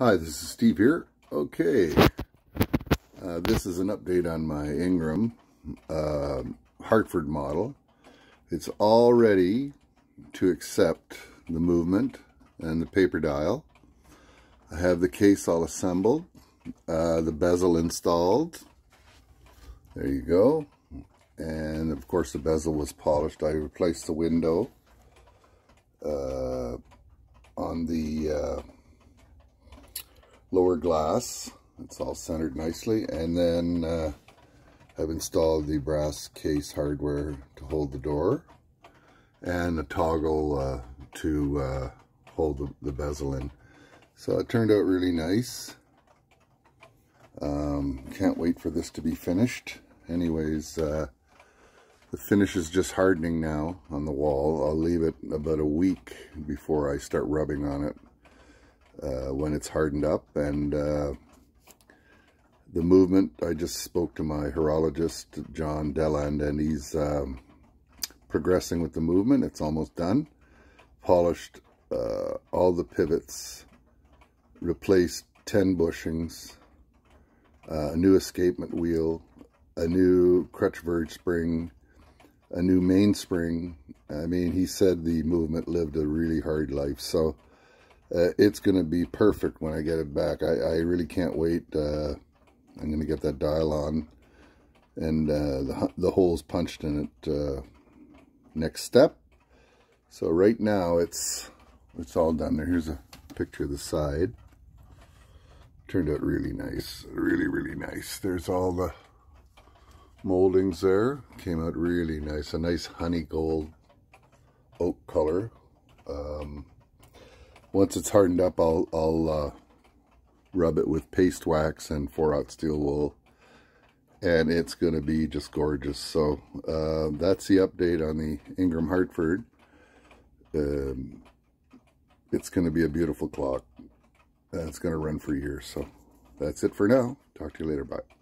Hi, this is Steve here. Okay, uh, this is an update on my Ingraham uh, Hartford model. It's all ready to accept the movement and the paper dial. I have the case all assembled, uh, the bezel installed. There you go. And of course the bezel was polished. I replaced the window uh, on the uh, lower glass. It's all centered nicely. And then uh, I've installed the brass case hardware to hold the door and a toggle uh, to uh, hold the, the, bezel in. So it turned out really nice. Um, can't wait for this to be finished. Anyways, uh, the finish is just hardening now on the wall. I'll leave it about a week before I start rubbing on it uh, when it's hardened up. And uh, the movement I just spoke to my horologist John Deland and he's um, progressing with the movement. It's almost done. Polished uh, all the pivots replaced 10 bushings uh, a new escapement wheel a new crutch verge spring a new mainspring I mean he said the movement lived a really hard life. So uh, it's going to be perfect when I get it back. I, I really can't wait. Uh, I'm going to get that dial on and uh, the, the holes punched in it uh, next step. So right now it's it's all done there. Here's a picture of the side. Turned out really nice. Really, really nice. There's all the moldings there. Came out really nice. A nice honey gold oak color. Um, once it's hardened up, I'll, I'll uh, rub it with paste wax and 4-aught steel wool. And it's going to be just gorgeous. So uh, that's the update on the Ingraham Hartford. Um, it's going to be a beautiful clock. And it's going to run for years. So that's it for now. Talk to you later. Bye.